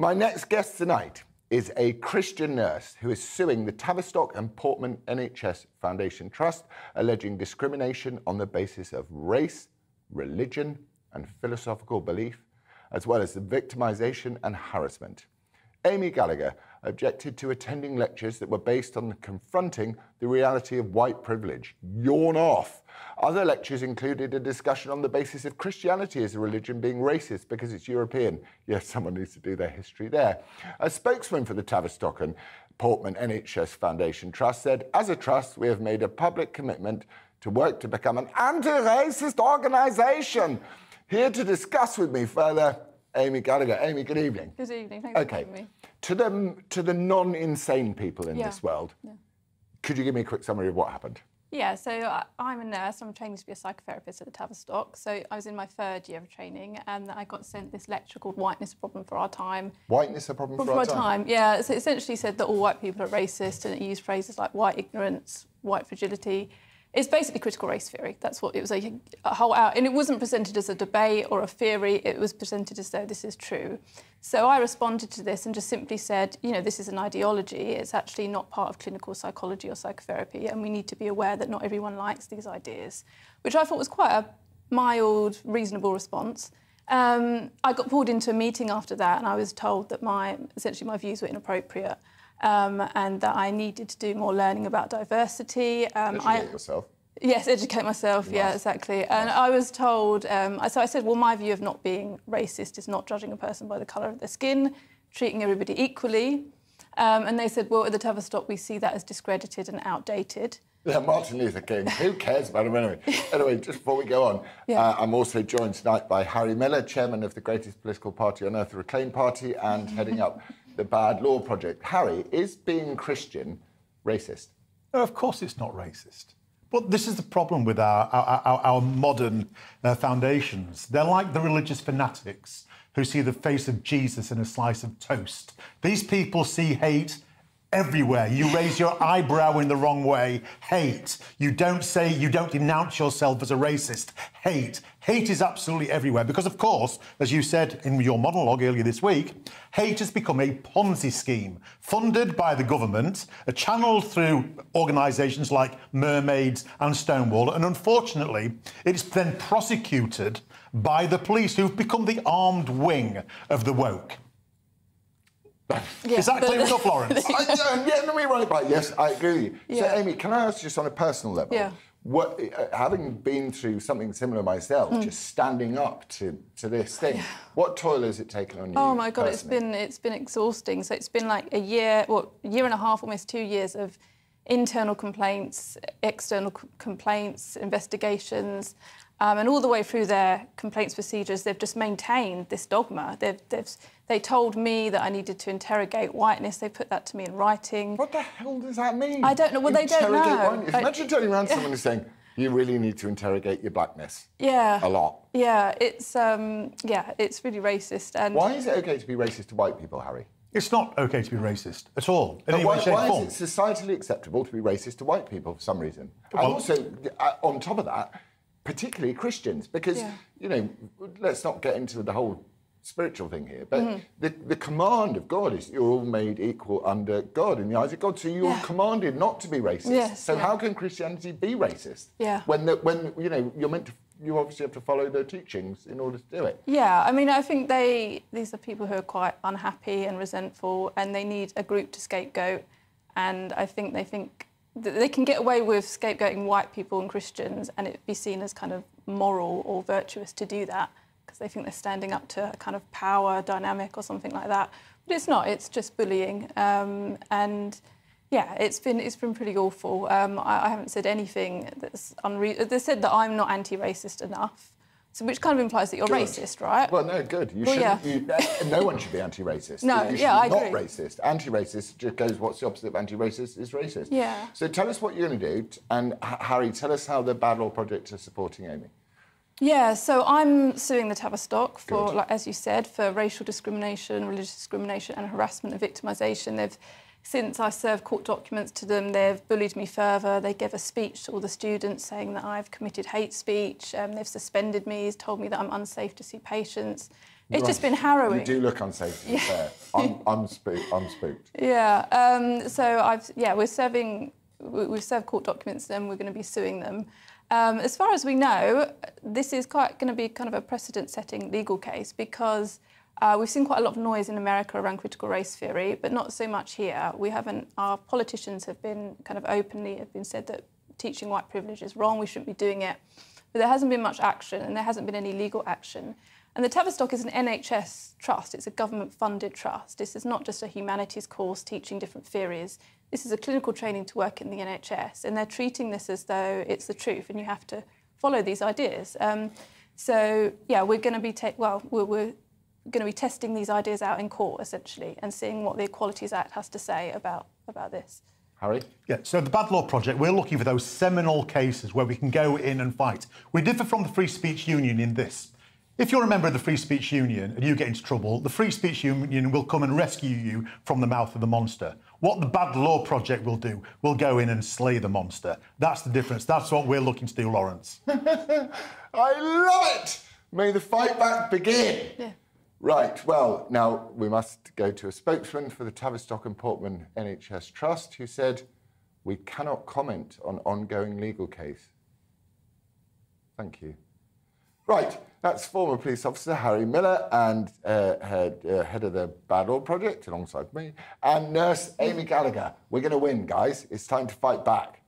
My next guest tonight is a Christian nurse who is suing the Tavistock and Portman NHS Foundation Trust, alleging discrimination on the basis of race, religion, and philosophical belief, as well as the victimisation and harassment. Amy Gallagher objected to attending lectures that were based on confronting the reality of white privilege. Yawn off. Other lectures included a discussion on the basis of Christianity as a religion being racist because it's European. Yes, someone needs to do their history there. A spokesman for the Tavistock and Portman NHS Foundation Trust said, as a trust, we have made a public commitment to work to become an anti-racist organisation. Here to discuss with me further, Amy Gallagher. Amy, good evening. Good evening. Thanks okay. for having me. To the to the non-insane people in Yeah. this world, Yeah. could you give me a quick summary of what happened? Yeah, so I- I'm a nurse. I'm training to be a psychotherapist at the Tavistock. So I was in my third year of training, and I got sent this lecture called "Whiteness: A Problem for Our Time." Whiteness a problem for For our time. time, yeah. So it essentially said that all white people are racist, and it used phrases like white ignorance, white fragility. It's basically critical race theory. That's what it was a, a whole hour. And it wasn't presented as a debate or a theory. It was presented as though this is true. So I responded to this and just simply said, you know, this is an ideology. It's actually not part of clinical psychology or psychotherapy, and we need to be aware that not everyone likes these ideas, which I thought was quite a mild, reasonable response. Um, I got pulled into a meeting after that, and I was told that my essentially my views were inappropriate, um, and that I needed to do more learning about diversity. Um, Educate yourself. Yes, educate myself. Yeah, must. exactly. And I was told, um, so I said, well, my view of not being racist is not judging a person by the colour of their skin, treating everybody equally. Um, and they said, well, at the Tavistock, we see that as discredited and outdated. Yeah, Martin Luther King. Who cares about him anyway? Anyway, just before we go on, Yeah. uh, I'm also joined tonight by Harry Miller, chairman of the greatest political party on earth, the Reclaim Party, and heading up the Bad Law Project. Harry, is being Christian racist? No, of course it's not racist. But this is the problem with our, our, our, our modern uh, foundations. They're like the religious fanatics who see the face of Jesus in a slice of toast. These people see hate everywhere. You raise your eyebrow in the wrong way, hate. You don't say, you don't denounce yourself as a racist, hate. Hate is absolutely everywhere because, of course, as you said in your monologue earlier this week, hate has become a Ponzi scheme funded by the government, uh, channeled through organisations like Mermaids and Stonewall, and unfortunately, it's then prosecuted by the police who've become the armed wing of the woke. Is that but- clear enough, Laurence? I, yeah, let me run it by. Yes, I agree with you. So, Amy, can I ask just on a personal level? Yeah. What, uh, having been through something similar myself, Mm. just standing up to, to this thing, what toil has it taken on you? Oh my god, it's personally? been it's been exhausting. So it's been like a year, well, year and a half, almost two years of internal complaints, external complaints, investigations, um, and all the way through their complaints procedures, they've just maintained this dogma. They've, they've they told me that I needed to interrogate whiteness. They put that to me in writing. What the hell does that mean? I don't know. Well, they don't know. whiteness. Like- Imagine turning around to someone and saying, "You really need to interrogate your blackness." Yeah. A lot. Yeah, it's um, yeah, it's really racist. And Why is it okay to be racist to white people, Harry? It's not okay to be racist at all, in any why, way, shape, why form. is it societally acceptable to be racist to white people for some reason? And Well- also, uh, on top of that, particularly Christians, because, Yeah. you know, let's not get into the whole spiritual thing here, but Mm-hmm. the, the command of God is you're all made equal under God in the eyes of God. So you're Yeah. commanded not to be racist. Yes, so yeah. how can Christianity be racist? Yeah. When, the, when you know, you're meant to, you obviously have to follow their teachings in order to do it. Yeah, I mean, I think they these are people who are quite unhappy and resentful, and they need a group to scapegoat. And I think they think they can get away with scapegoating white people and Christians, and it be seen as kind of moral or virtuous to do that because they think they're standing up to a kind of power dynamic or something like that. But it's not. It's just bullying, um, and yeah, it's been it's been pretty awful. Um, I, I haven't said anything that's unre- They said that I'm not anti-racist enough, so which kind of implies that you're Good. racist, right? Well, no, good. You Well, shouldn't. You, no one should be anti-racist. No, you should yeah, I be not agree. racist. Anti-racist just goes. What's the opposite of anti-racist? Is racist. Yeah. So tell us what you're going to do, and Harry, tell us how the Bad Law Project is supporting Amy. Yeah, so I'm suing the Tavistock for, Good. like as you said, for racial discrimination, religious discrimination, and harassment and victimisation. They've, since I served court documents to them, they've bullied me further. They gave a speech to all the students saying that I've committed hate speech. Um, they've suspended me, told me that I'm unsafe to see patients. It's just been harrowing. You do look unsafe. To be fair. I'm, I'm, spooked. I'm spooked. Yeah. Um, so I've yeah we're serving we- we've served court documents and we're going to be suing them. Um, as far as we know, this is quite going to be kind of a precedent-setting legal case because uh, we've seen quite a lot of noise in America around critical race theory, but not so much here. We haven't. Our politicians have been kind of openly have been said that teaching white privilege is wrong. We shouldn't be doing it. But there hasn't been much action, and there hasn't been any legal action. And the Tavistock is an NHS trust. It's a government-funded trust. This is not just a humanities course teaching different theories. This is a clinical training to work in the NHS, and they're treating this as though it's the truth, and you have to follow these ideas. Um, so yeah, we're going to be well, we're, we're going to be testing these ideas out in court essentially, and seeing what the Equalities Act has to say about about this. Harry? Yeah, so the Bad Law Project, we're looking for those seminal cases where we can go in and fight. We differ from the Free Speech Union in this. If you're a member of the Free Speech Union and you get into trouble, the Free Speech Union will come and rescue you from the mouth of the monster. What the Bad Law Project will do, will go in and slay the monster. That's the difference. That's what we're looking to do, Laurence. I love it! May the fight back begin! Yeah. Right, well, now we must go to a spokesman for the Tavistock and Portman NHS Trust who said, We cannot comment on ongoing legal case. Thank you. Right, that's former police officer Harry Miller and uh, head, uh, head of the Bad Law Project alongside me, and nurse Amy Gallagher. We're going to win, guys. It's time to fight back.